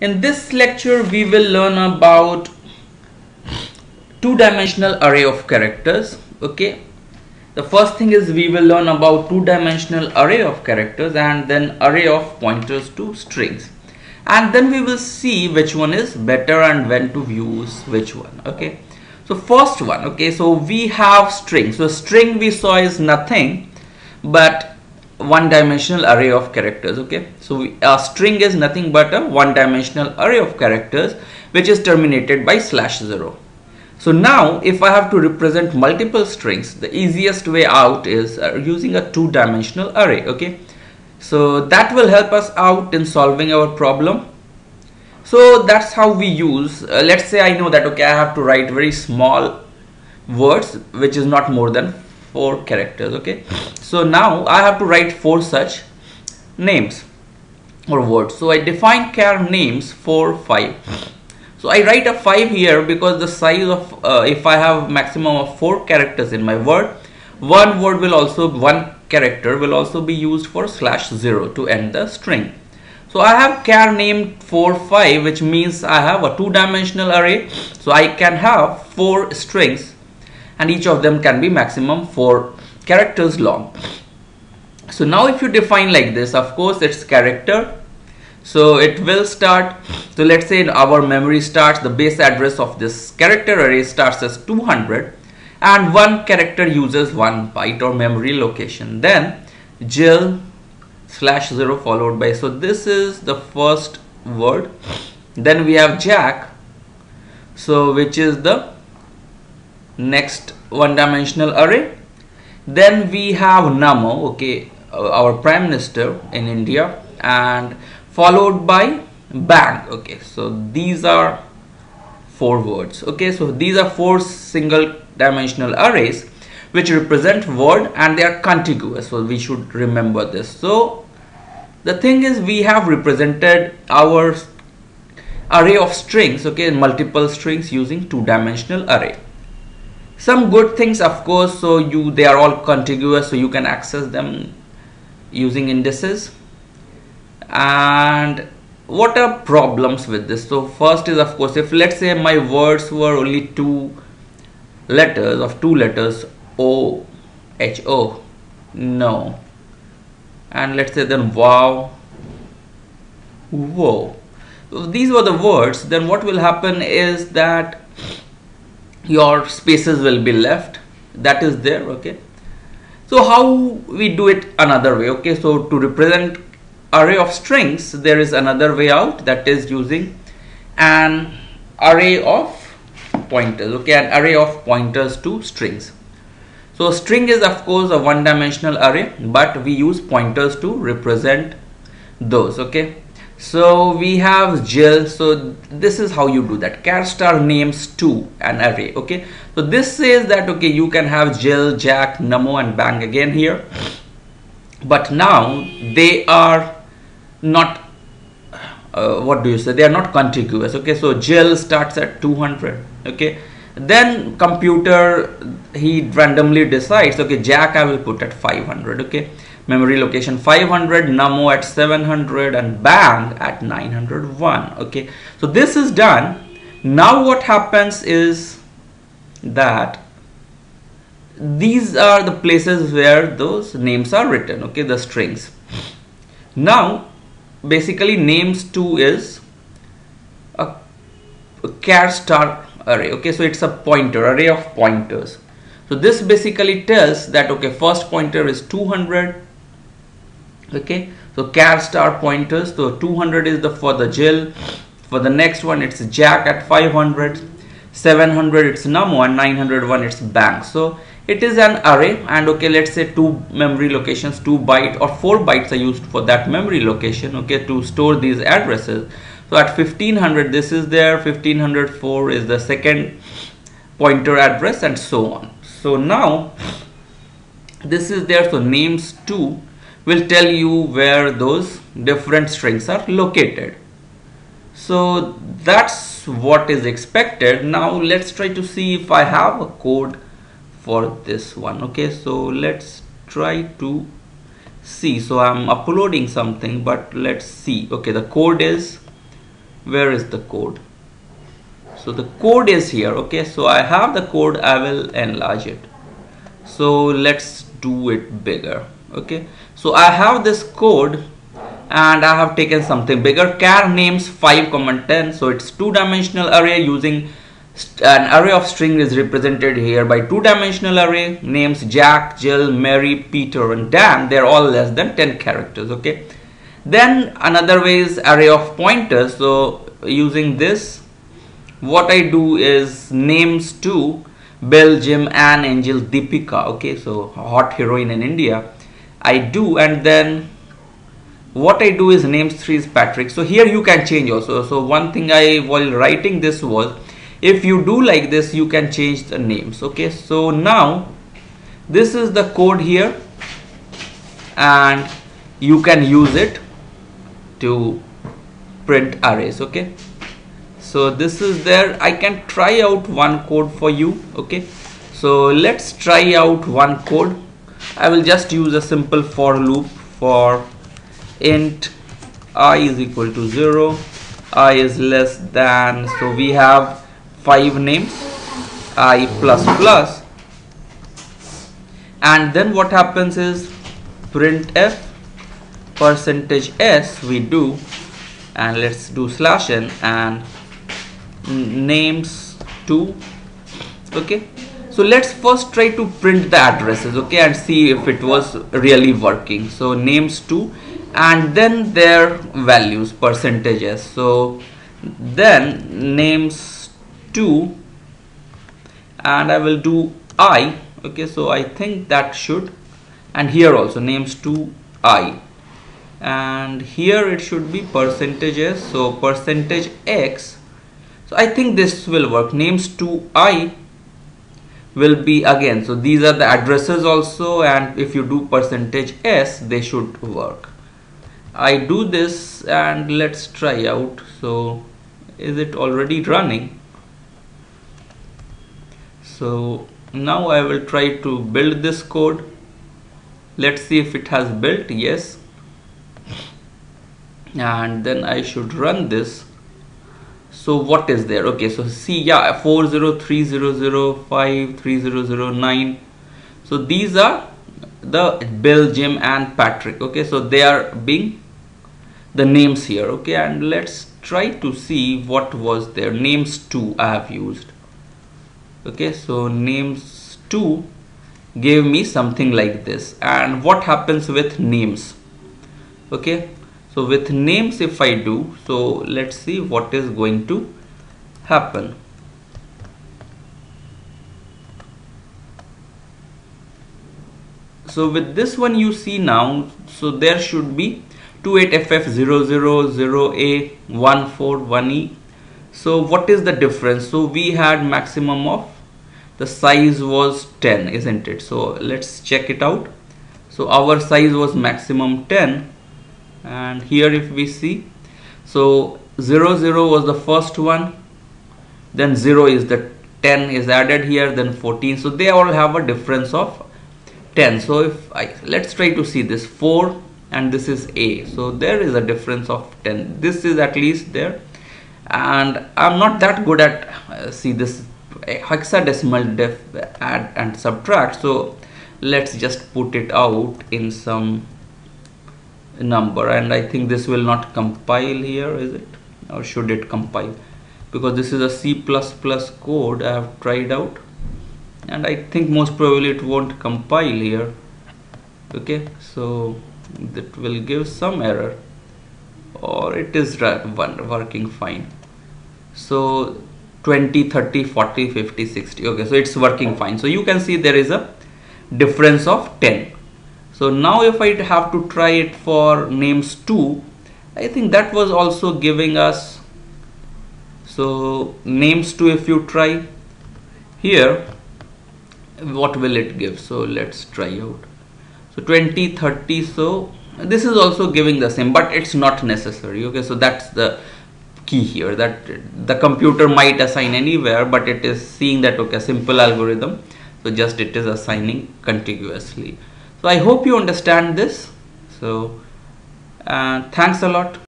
In this lecture we will learn about two-dimensional array of characters okay? The first thing is we will learn about two-dimensional array of characters and then array of pointers to strings. And then we will see which one is better and when to use which one okay? So first one okay? So we have string so string we saw is nothing but one dimensional array of characters okay? So a string is nothing but a one dimensional array of characters which is terminated by slash 0 so now if I have to represent multiple strings the easiest way out is uh, using a two dimensional array okay? So that will help us out in solving our problem. So that's how we use uh, let's say I know that okay I have to write very small words which is not more than four characters okay? So now I have to write four such names or words. So I define char names for 5 so I write a 5 here because the size of uh, if I have maximum of 4 characters in my word one word will also one character will also be used for slash 0 to end the string. So I have char name 4 5 which means I have a two dimensional array. So I can have 4 strings and each of them can be maximum 4 characters long. So now if you define like this, of course it's character. So it will start, so let's say in our memory starts, the base address of this character array starts as 200 and one character uses one byte or memory location. Then Jill slash 0 followed by, so this is the first word. Then we have Jack, so which is the next one dimensional array. Then we have Namo okay uh, our prime minister in India and followed by bank okay. So these are four words okay. So these are four single dimensional arrays which represent word and they are contiguous so we should remember this. So the thing is we have represented our array of strings okay multiple strings using two dimensional array some good things of course so you they are all contiguous so you can access them using indices. And what are problems with this? So first is of course if let's say my words were only two letters of two letters o h o no. And let's say then wow whoa. So these were the words. Then what will happen is that your spaces will be left. That is there okay? So how we do it another way okay? So to represent array of strings there is another way out that is using an array of pointers okay? An array of pointers to strings. So string is of course a one dimensional array but we use pointers to represent those okay so we have Jill so this is how you do that. Char star names to an array okay? So this says that okay you can have Jill Jack Namo and Bang again here. But now they are not uh, what do you say? They are not contiguous okay? So Jill starts at 200 okay? Then computer he randomly decides okay Jack I will put at 500 okay memory location 500 namo at 700 and bang at 901 okay? So this is done. Now what happens is that these are the places where those names are written okay the strings. Now basically names 2 is a, char star array okay? So it's a pointer array of pointers. So this basically tells that okay first pointer is 200 okay? So char star pointers. So 200 is the for the Jill for the next one it's jack at 500 700 it's namo and 901 it's bank. So it is an array. And okay let's say two memory locations two byte or four bytes are used for that memory location okay to store these addresses. So at 1500 this is there. 1504 is the second pointer address and so on. So now this is there. So names 2 will tell you where those different strings are located. So that's what is expected. Now let's try to see if I have a code for this one. Okay, so let's try to see. So I'm uploading something, but let's see. Okay, the code is where is the code so the code is here okay so I have the code I will enlarge it so let's do it bigger okay so I have this code and I have taken something bigger. Char names 5 comma 10 so it's two dimensional array using an array of string is represented here by two dimensional array. Names Jack, Jill, Mary, Peter and Dan they're all less than 10 characters okay? Then another way is array of pointers. So using this what I do is names to Bill, Jim, Anne, Angel, Deepika okay? So hot heroine in India I do and then what I do is names 3 is Patrick. So here you can change also. So one thing I while writing this was if you do like this you can change the names. Okay? So now this is the code here and you can use it to print arrays. Okay? So this is there. I can try out one code for you. Okay? So let's try out one code I will just use a simple for loop for int i is equal to 0 i is less than so we have five names i plus plus. And then what happens is printf percentage s we do and let's do slash n and names 2 okay so let's first try to print the addresses okay and see if it was really working. So names 2 and then their values percentages. So then names 2 and I will do I okay so I think that should and here also names 2 I. And here it should be percentages so percentage X. So I think this will work. Names 2 I will be again. So these are the addresses also and if you do percentage S they should work. I do this and let's try out. So is it already running? So now I will try to build this code. Let's see if it has built yes. And then I should run this so what is there? Okay so see yeah 40300530009 so these are the Bill Jim and Patrick okay? So they are being the names here okay? And let's try to see what was their names 2 I have used okay? So names 2 gave me something like this. And what happens with names okay so with names if I do so let's see what is going to happen. So with this one you see now so there should be 28FF000A141E so what is the difference? So we had maximum of the size was 10 isn't it? So let's check it out. So our size was maximum 10 and here if we see so 0 0 was the first one then 0 is the 10 is added here then 14 so they all have a difference of 10 so if I let's try to see this 4 and this is A. So there is a difference of 10 this is at least there. And I'm not that good at uh, see this hexadecimal def add and subtract. So let's just put it out in some number and I think this will not compile here is it? Or should it compile? Because this is a C++ code I have tried out and I think most probably it won't compile here. Okay so that will give some error. Or it is one working fine. So 20 30 40 50 60 okay so it's working fine. So you can see there is a difference of 10 so now if I have to try it for names 2 I think that was also giving us so names 2 if you try here what will it give? So let's try out. So 20 30 so this is also giving the same but it's not necessary okay? So that's the key here that the computer might assign anywhere but it is seeing that okay simple algorithm. So just it is assigning contiguously so i hope you understand this. So uh, thanks a lot